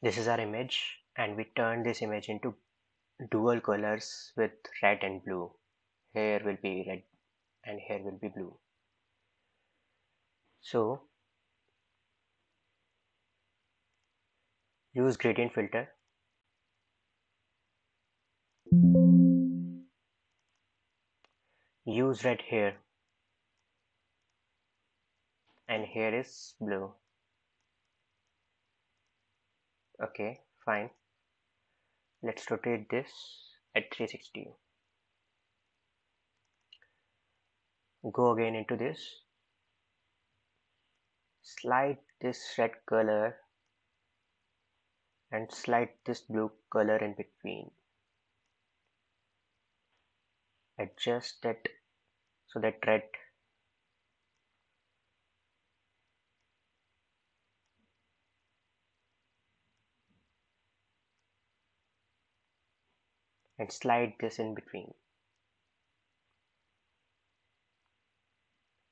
this is our image and we turn this image into dual colors with red and blue. Here will be red and here will be blue. So use gradient filter. Use red here and here is blue okay fine. Let's rotate this at 360 go again into this. Slide this red color and slide this blue color in between. Adjust it so that red and slide this in between.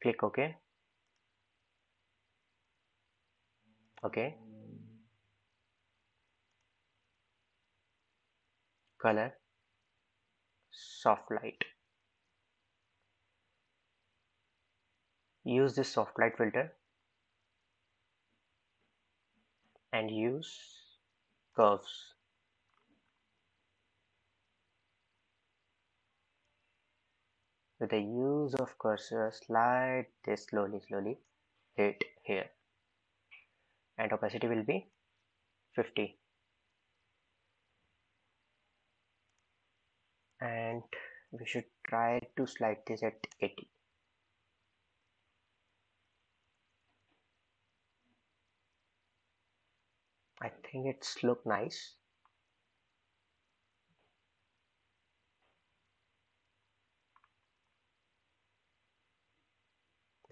Click ok. Okay color. Soft light. Use this soft light filter. And use curves with the use of cursor slide this slowly slowly hit here. And opacity will be 50 and we should try to slide this at 80 I think it's look nice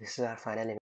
this is our final